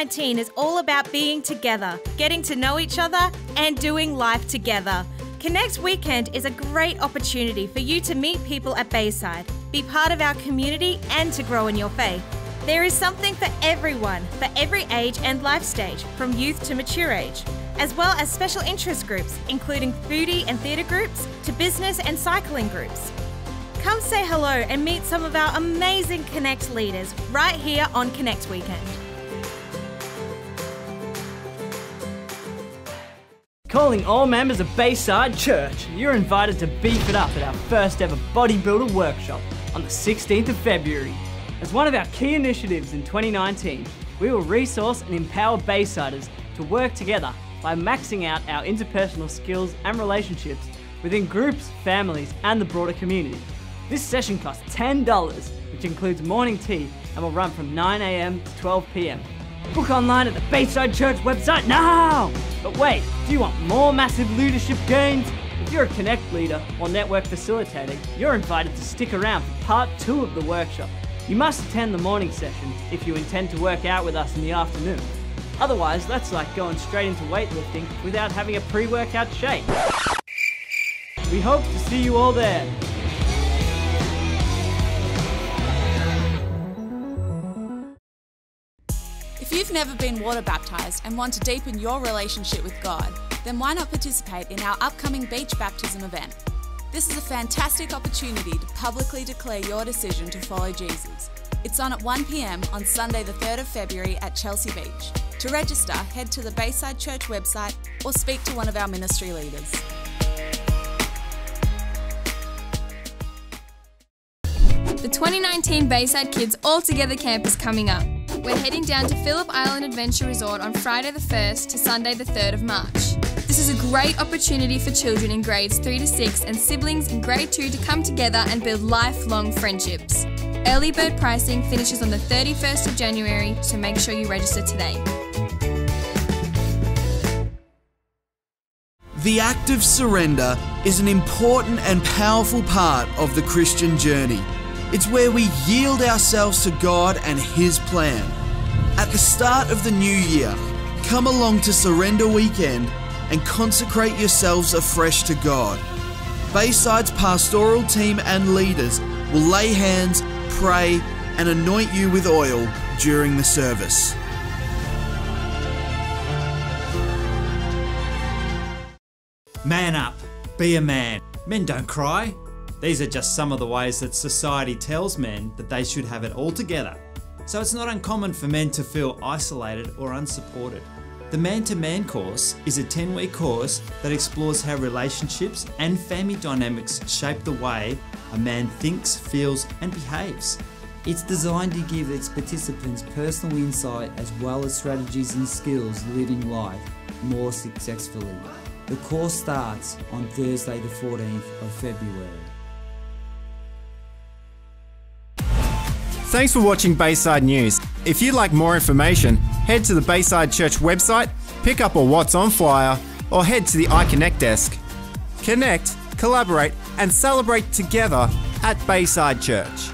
2019 is all about being together, getting to know each other, and doing life together. Connect Weekend is a great opportunity for you to meet people at Bayside, be part of our community, and to grow in your faith. There is something for everyone, for every age and life stage, from youth to mature age, as well as special interest groups, including foodie and theatre groups, to business and cycling groups. Come say hello and meet some of our amazing Connect leaders right here on Connect Weekend. Calling all members of Bayside Church, you're invited to beef it up at our first ever bodybuilder workshop on the 16th of February. As one of our key initiatives in 2019, we will resource and empower Baysiders to work together by maxing out our interpersonal skills and relationships within groups, families, and the broader community. This session costs $10, which includes morning tea and will run from 9am to 12pm. Book online at the Bayside Church website now! But wait, do you want more massive leadership gains? If you're a Connect leader or network facilitator, you're invited to stick around for part two of the workshop. You must attend the morning session if you intend to work out with us in the afternoon. Otherwise, that's like going straight into weightlifting without having a pre workout shake. We hope to see you all there. If you've never been water baptized and want to deepen your relationship with God, then why not participate in our upcoming beach baptism event? This is a fantastic opportunity to publicly declare your decision to follow Jesus. It's on at 1pm on Sunday, the 3rd of February at Chelsea Beach. To register, head to the Bayside Church website or speak to one of our ministry leaders. The 2019 Bayside Kids All Together Camp is coming up. We're heading down to Phillip Island Adventure Resort on Friday the 1st to Sunday the 3rd of March. This is a great opportunity for children in grades 3 to 6 and siblings in grade 2 to come together and build lifelong friendships. Early bird pricing finishes on the 31st of January, so make sure you register today. The act of surrender is an important and powerful part of the Christian journey. It's where we yield ourselves to God and His plan. At the start of the new year, come along to Surrender Weekend and consecrate yourselves afresh to God. Bayside's pastoral team and leaders will lay hands, pray, and anoint you with oil during the service. Man up, be a man. Men don't cry. These are just some of the ways that society tells men that they should have it all together. So it's not uncommon for men to feel isolated or unsupported. The Man to Man course is a 10 week course that explores how relationships and family dynamics shape the way a man thinks, feels, and behaves. It's designed to give its participants personal insight as well as strategies and skills living life more successfully. The course starts on Thursday, the 14th of February. Thanks for watching Bayside News. If you'd like more information, head to the Bayside Church website, pick up a What's On flyer, or head to the iConnect desk. Connect, collaborate, and celebrate together at Bayside Church.